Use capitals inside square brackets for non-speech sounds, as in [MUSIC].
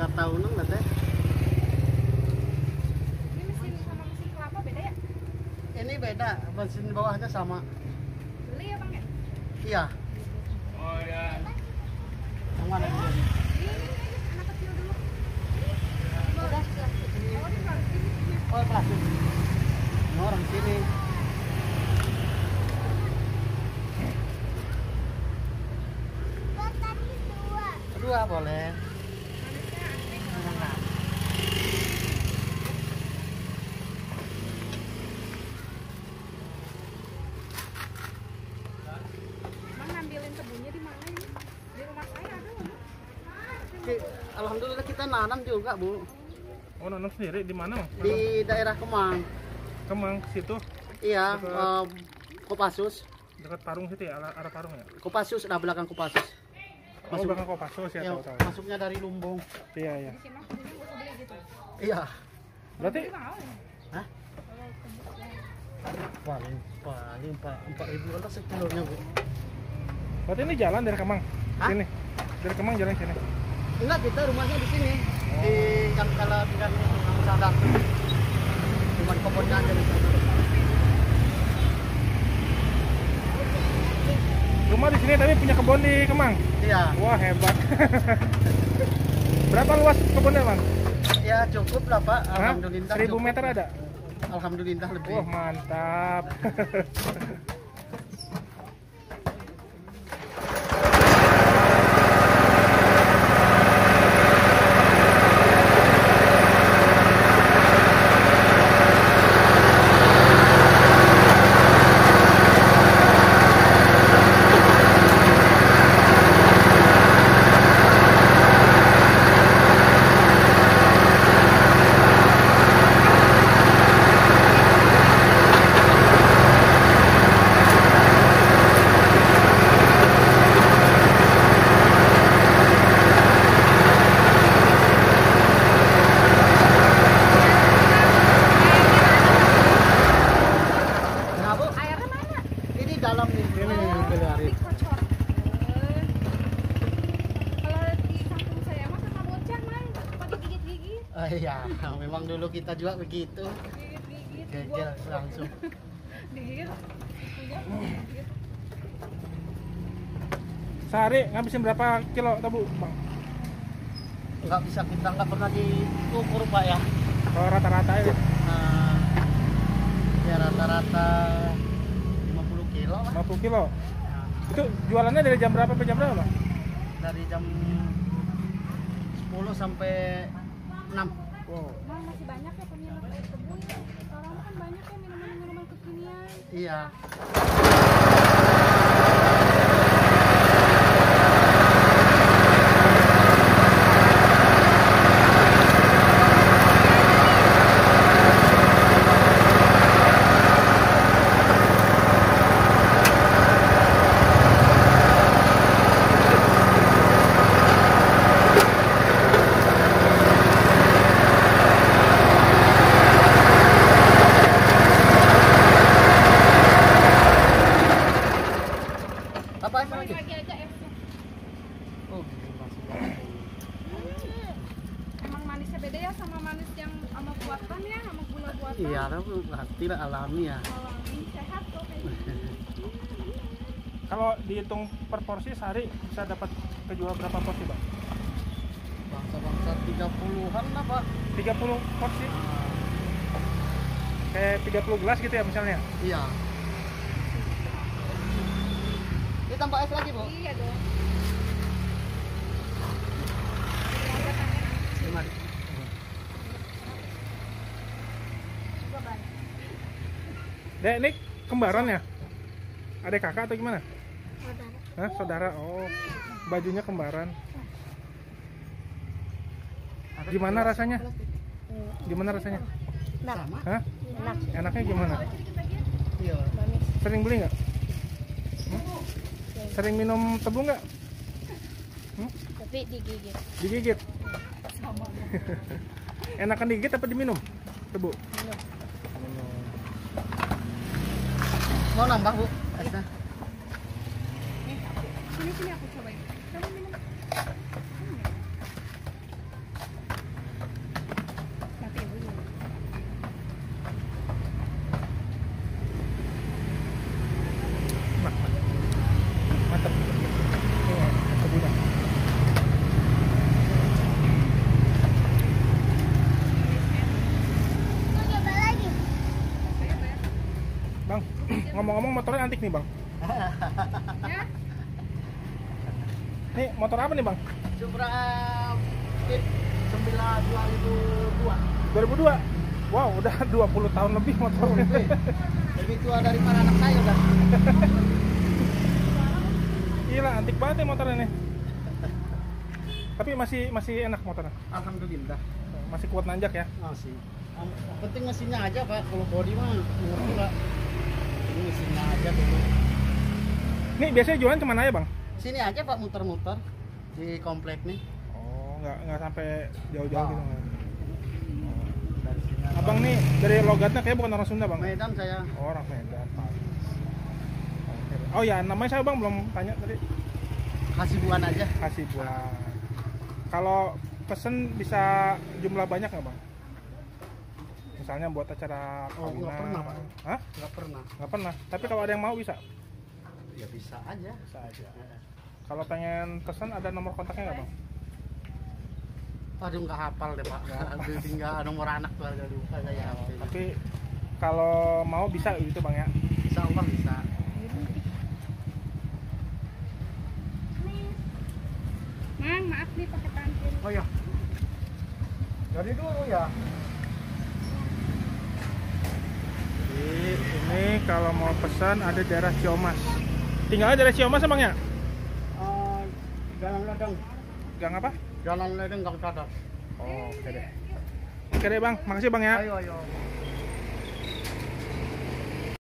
Tiga tahunan lah teh. Ini mesin sama mesin kelapa beda ya? Ini beda, mesin bawahnya sama. Beli ya bang ya? Iya. Oh ya. Yang mana ini? Ini, ini, ini, anak kecil dulu. Udah, Oh. Oh, plastik. Ini orang sini. Dua boleh. Bang ngambilin kebunnya di mana ini? Di rumah saya ada loh. Ki- Alhamdulillah kita nanam juga bu Oh, nanam sendiri di mana? Di daerah Kemang. Kemang situ, Iya, Dekat- eh, Kopassus. dekat Parung situ ya, arah, arah Parung ya. Kopassus, nah belakang Kopassus. Oh, Masuk. belakang Kopassus ya, Ya, tahu tahu. masuknya dari Lumbung. Iya, iya. Iya. Berarti. Hah? Paling paling empat empat ribu kan sekilonya bu. berarti ini jalan dari Kemang. Hah? Sini. Dari Kemang jalan sini. Enggak kita rumahnya di sini di Kangkala dengan Sadar. Cuman kebunnya aja di sana. Rumah di sini tapi punya kebun di Kemang. Iya. Wah, hebat. Berapa luas kebunnya, Bang? Ya cukup lah pak. Hah? Alhamdulillah. 1000 cukup. meter ada? Alhamdulillah lebih. Wah, mantap. [LAUGHS] Nah bu, Airnya mana? ini dalam nih. Ini nih pelari. Dikocor. Eh. Kalau di kampung saya mah sama bocah mang pakai gigit-gigit. Oh iya, memang dulu kita juga begitu. Geger langsung. Sehari ngabisin berapa kilo tabu, Bang? Nggak bisa kita nggak pernah diukur pak ya. Kalau rata-rata ya. Nah, ya rata-rata 50 kilo lah. 50 kilo. Nah, Itu jualannya dari jam berapa sampai jam berapa, Bang? dari jam 10 sampai 6. Wow. Mang masih banyak ya peminat air kebun. Sekarang kan banyak ya minuman-minuman kekinian. Iya. Apa apa Mang lagi? lagi aja. Oh, masih banyak. Emang manisnya beda ya sama manis yang sama buatan ya, sama gula buatan. Iya, tapi pasti lah alami ya. Kalau ini sehat kok kayaknya. [LAUGHS] Kalau dihitung per porsi sehari bisa dapat kejual berapa porsi, Bang? Bangsa-bangsa 30-an lah, Pak. 30 porsi. Kayak 30 gelas gitu ya misalnya. Iya. Ini tambah es lagi, Bu. Iya dong. Dek, ini kembaran ya? Ada kakak atau gimana? Saudara. Hah, saudara? Oh, bajunya kembaran. Gimana rasanya? Gimana rasanya? Sama? Hah? Enak. Enaknya gimana? Iya. Manis. Sering beli nggak? Sering minum tebu nggak? Hmm? Tapi digigit. Digigit? [LAUGHS] Enakan digigit apa diminum? Tebu? Minum. Minum. mau nambah bu Nih, sini sini aku cobain. Coba minum. Hmm. Mati dulu. Nah, mantap. Ini tebunya. Bang, ngomong-ngomong motornya antik nih bang. Ya, [LAUGHS] Nih motor apa nih bang? Supra Fit 9202 2002. Wow, udah [LAUGHS] 20 tahun lebih motornya. lebih tua daripada anak saya kan [LAUGHS] Gila, antik banget nih motornya nih. Tapi masih masih enak motornya. Alhamdulillah Masih kuat nanjak ya. masih Yang penting mesinnya aja pak kalau body mah mengerti pak ini mesinnya aja dulu Nih biasanya jualan ke mana ya bang? sini aja pak muter-muter di komplek nih Oh, nggak nggak sampai jauh-jauh Oh. gitu. nggak? sini Abang nih dari logatnya kayak bukan orang Sunda bang. Medan saya Oh, orang Medan. Oh ya, namanya saya bang belum tanya tadi. Hasibuan aja Kasih buat. Kalau pesen bisa jumlah banyak nggak bang? Misalnya buat acara Oh, nggak pernah, Pak. Hah? nggak pernah Nggak pernah. Tapi kalau ada yang mau bisa. ya bisa aja Bisa aja. Kalau pengen pesan ada nomor kontaknya nggak bang? Aduh nggak hafal deh pak [LAUGHS] tinggal nomor anak keluarga lupa saya Tapi kalau mau bisa gitu bang ya. Insya Allah bisa Mang, maaf nih pakai tangan. Oh ya Dari dulu ya Jadi ini kalau mau pesan ada daerah Ciomas. Tinggal daerah Ciomas bang ya? Eh, Jalan ledeng Gang apa? Jalan ledeng Gang Cadar Oh, oke deh. Oke deh bang, makasih bang ya. Ayo ayo